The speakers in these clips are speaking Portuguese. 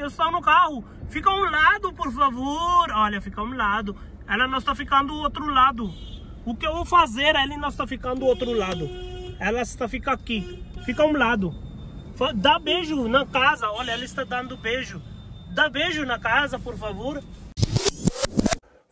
eu estou no carro. Fica um lado, por favor. Olha, fica um lado. Ela não está ficando do outro lado. O que eu vou fazer? Ela não está ficando do outro lado. Ela está fica aqui. Fica um lado. Dá beijo na casa. Olha, ela está dando beijo. Dá beijo na casa, por favor.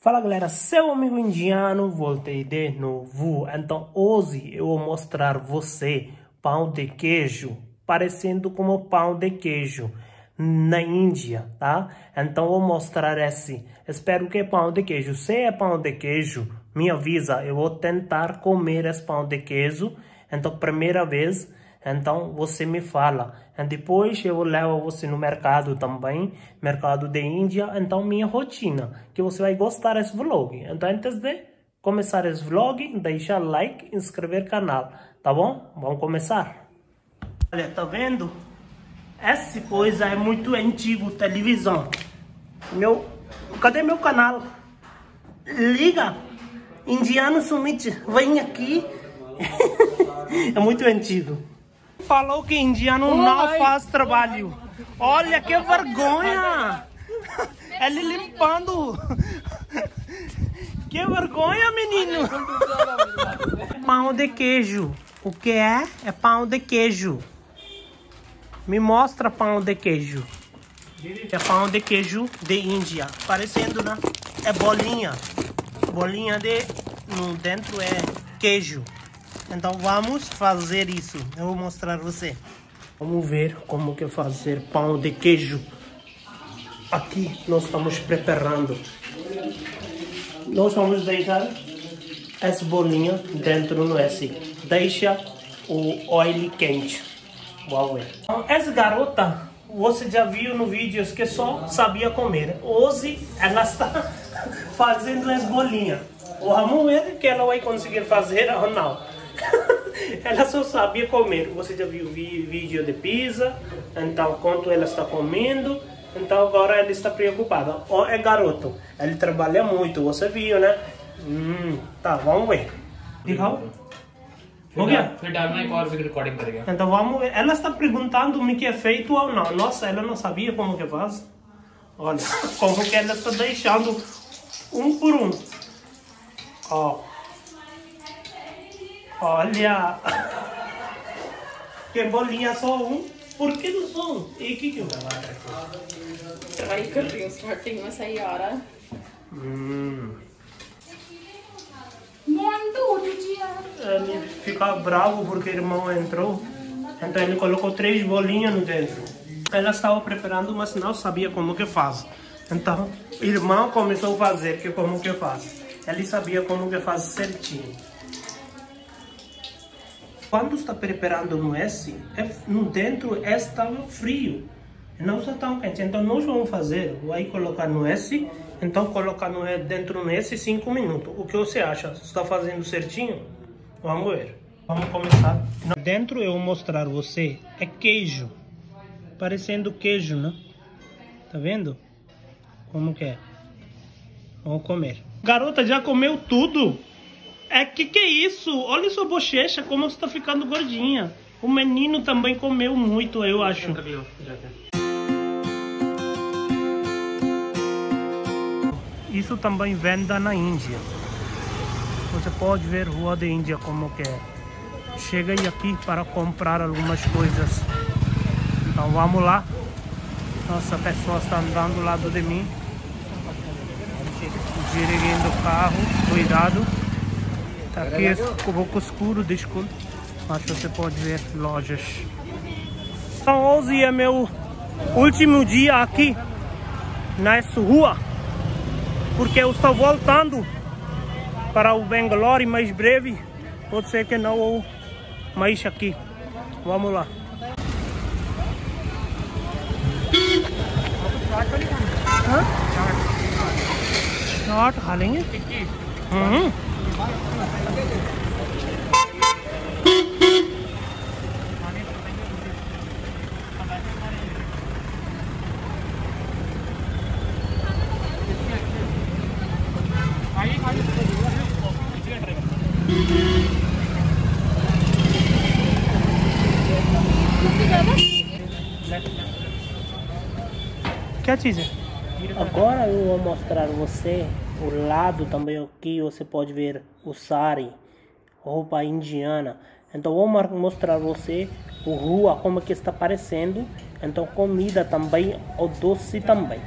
Fala galera, seu amigo indiano, voltei de novo. Então hoje eu vou mostrar você pão de queijo, parecendo como pão de queijo na Índia, tá? Então vou mostrar esse. Espero que é pão de queijo. Se é pão de queijo, me avisa. Eu vou tentar comer esse pão de queijo. Então primeira vez então você me fala. E depois eu levo você no mercado também, mercado de Índia. Então minha rotina, que você vai gostar desse vlog. Então antes de começar esse vlog, deixa like, inscrever no canal, tá bom? Vamos começar. Olha, tá vendo? Essa coisa é muito antigo, televisão. Meu, cadê meu canal? Liga, indiano sumite, vem aqui. é muito antigo falou que indiano não faz trabalho. Olha que vergonha! Ele limpando. Que vergonha, menino! Pão de queijo. O que é? É pão de queijo. Me mostra pão de queijo. É pão de queijo de Índia. Parecendo, né? É bolinha. Bolinha de... No dentro é queijo. Então vamos fazer isso. Eu vou mostrar você. Vamos ver como que fazer pão de queijo. Aqui nós estamos preparando. Nós vamos deixar essa bolinha dentro do S. Deixa o óleo quente. Ver. Então, essa garota, você já viu no vídeo que só sabia comer. Hoje ela está fazendo as bolinhas. Vamos ver que ela vai conseguir fazer ou não. ela só sabia comer. Você já viu vídeo de pizza, então quanto ela está comendo, então agora ela está preocupada. Ou é garoto, ele trabalha muito, você viu, né? Hum, tá, vamos ver. Diga. हो गया फिर डालना एक और फिर रिकॉर्डिंग करेगा Então vamos ver. Ela está perguntando-me que é feito ou não. Nossa, ela não sabia como que faz. Olha, como que ela está deixando um por um. Ó. Olha! Que bolinha só um? Por que não são? E que que eu try कर रही हूँ स्टार्टिंग में सही आ रहा है Ele fica bravo porque o irmão entrou. Então ele colocou três bolinhas no dentro. Ela estava preparando, mas não sabia como que faz. Então, o irmão começou a fazer que como que faz. Ele sabia como que faz certinho. Quando está preparando no S, é, no dentro estava frio, não está tão quente. Então nós vamos fazer, vai colocar no S, então colocar no, dentro no S 5 minutos. O que você acha? Está fazendo certinho? Vamos ver. Vamos começar. Dentro eu vou mostrar você, é queijo, parecendo queijo, né? Tá vendo? Como que é? Vamos comer. Garota, já comeu tudo? É que que é isso? Olha sua bochecha, como você tá ficando gordinha. O menino também comeu muito, eu acho. Isso também venda na Índia. Você pode ver Rua da Índia como que é. Cheguei aqui para comprar algumas coisas. Então vamos lá. Nossa, a pessoa está andando do lado de mim. Dirigindo o carro, cuidado. Tá aqui é um pouco escuro, desculpe. Mas você pode ver lojas. Então hoje é meu último dia aqui nessa rua. Porque eu estou voltando para o Bangalore mais breve. Pode ser que não ou mais aqui. Vamos lá. हाँ? चाट खा लेंगे हम्म Que चीज़ Agora eu vou mostrar você o lado também aqui você pode ver o sari, roupa indiana. Então vou mostrar você o rua como que está parecendo. Então comida também, o doce também,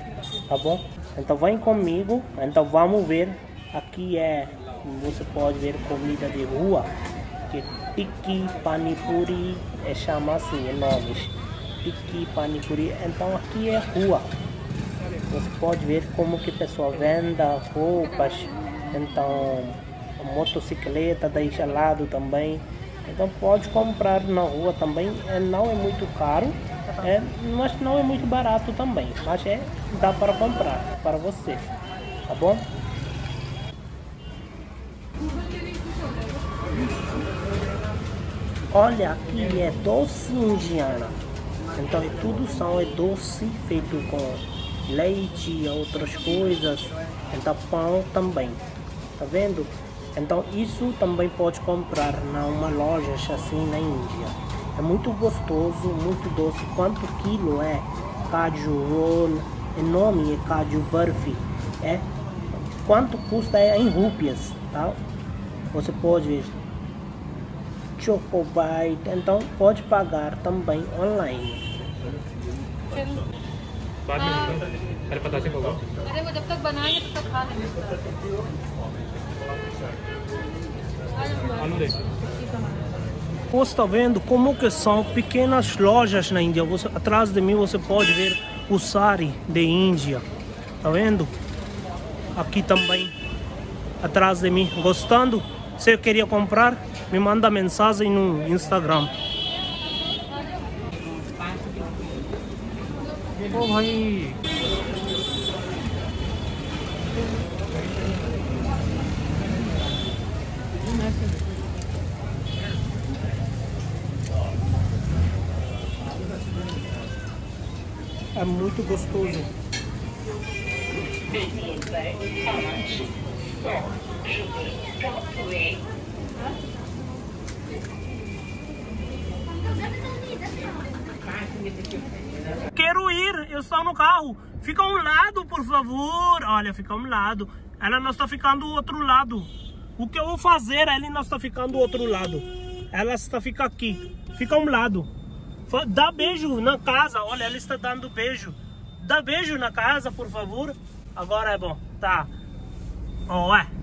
tá bom? Então vem comigo, então vamos ver aqui é você pode ver comida de rua que tiki panipuri é chama assim é nomes. Tiki panipuri. Então aqui é rua. Você pode ver como que a pessoa venda roupas, então motocicleta deixa lado também. Então pode comprar na rua também, é, não é muito caro, é, mas não é muito barato também, mas é, dá para comprar para vocês, tá bom? Olha, aqui é doce indiana. Então é tudo são é doce feito com leite e outras coisas. Então pão também. Tá vendo? Então isso também pode comprar numa loja assim na Índia. É muito gostoso, muito doce. Quanto quilo é? Caju roll, o nome é caju burfi. É quanto custa é em rúpias, tá? Você pode ver Chocobite, então pode pagar também online. बाद में होगा पहले पता चल होगा अरे वो जब तक बनाएंगे तब तक खा लेंगे आलू देख Você está vendo como que são pequenas lojas na Índia. Você, atrás de mim você pode ver o sari de Índia. Tá vendo? Aqui também. Atrás de mim. Gostando? Se eu queria comprar, me manda mensagem no Instagram. Oh. É muito gostoso. Quero ir, eu estou no carro. Fica um lado, por favor. Olha, fica um lado. Ela não está ficando do outro lado. O que eu vou fazer, ela não está ficando do outro lado. Ela está fica aqui. Fica um lado. Dá beijo na casa. Olha, ela está dando beijo. Dá beijo na casa, por favor. Agora é bom. Tá. Ó, é.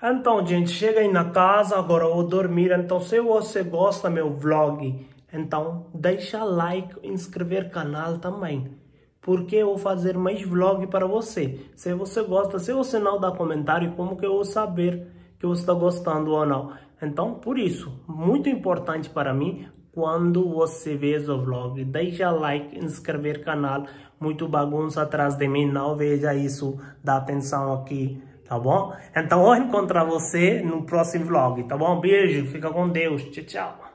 Então, gente, chega aí na casa, agora vou dormir. Então, se você gosta do meu vlog, então deixa like, inscrever canal também. Porque eu vou fazer mais vlog para você. Se você gosta, se você não dá comentário, como que eu vou saber que você está gostando ou não? Então, por isso, muito importante para mim, quando você vê o vlog, deixa like, inscrever canal. Muito bagunça atrás de mim, não veja isso, dá atenção aqui tá bom? Então vou encontrar você no próximo vlog, tá bom? Beijo, fica com Deus, tchau, tchau.